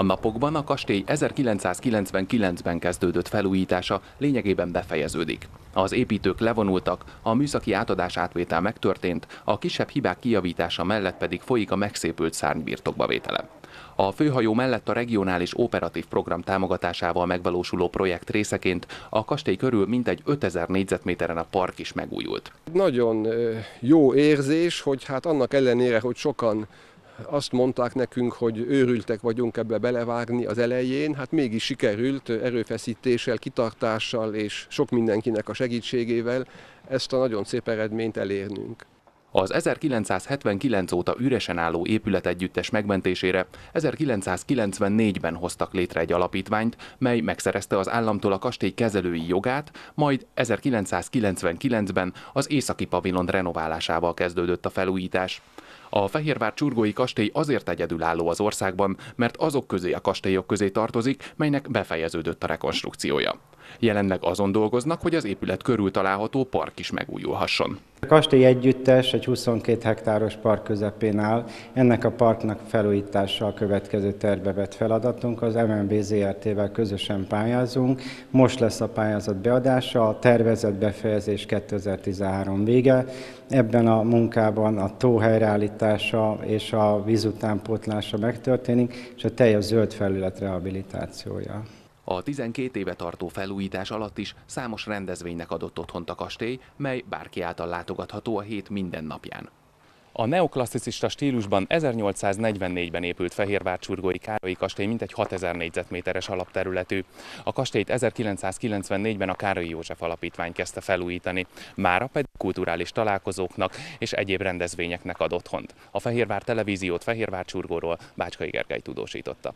A napokban a kastély 1999-ben kezdődött felújítása lényegében befejeződik. Az építők levonultak, a műszaki átadás átvétel megtörtént, a kisebb hibák kijavítása mellett pedig folyik a megszépült szárny birtokba. A főhajó mellett a regionális operatív program támogatásával megvalósuló projekt részeként a kastély körül mintegy 5000 négyzetméteren a park is megújult. Nagyon jó érzés, hogy hát annak ellenére, hogy sokan azt mondták nekünk, hogy őrültek vagyunk ebbe belevágni az elején, hát mégis sikerült erőfeszítéssel, kitartással és sok mindenkinek a segítségével ezt a nagyon szép eredményt elérnünk. Az 1979 óta üresen álló épületegyüttes megmentésére 1994-ben hoztak létre egy alapítványt, mely megszerezte az államtól a kastély kezelői jogát, majd 1999-ben az északi pavilon renoválásával kezdődött a felújítás. A Fehérvár csurgói kastély azért egyedülálló az országban, mert azok közé a kastélyok közé tartozik, melynek befejeződött a rekonstrukciója. Jelenleg azon dolgoznak, hogy az épület körül található park is megújulhasson. A kastély együttes egy 22 hektáros park közepén áll. Ennek a parknak felújítása a következő tervbe vett feladatunk. Az MNB ZRT-vel közösen pályázunk. Most lesz a pályázat beadása, a tervezett befejezés 2013 vége. Ebben a munkában a tó helyreállítása és a vízutánpótlása megtörténik, és a teljes zöld felület rehabilitációja. A 12 éve tartó felújítás alatt is számos rendezvénynek adott otthont a kastély, mely bárki által látogatható a hét minden napján. A neoklasszicista stílusban 1844-ben épült Fehérvárcsurgói Károlyi kastély mintegy 6000 négyzetméteres alapterületű. A kastélyt 1994-ben a Károlyi József Alapítvány kezdte felújítani, mára pedig kulturális találkozóknak és egyéb rendezvényeknek ad otthont. A Fehérvár televíziót Fehérvárcsurgóról Bácskai Gergely tudósította.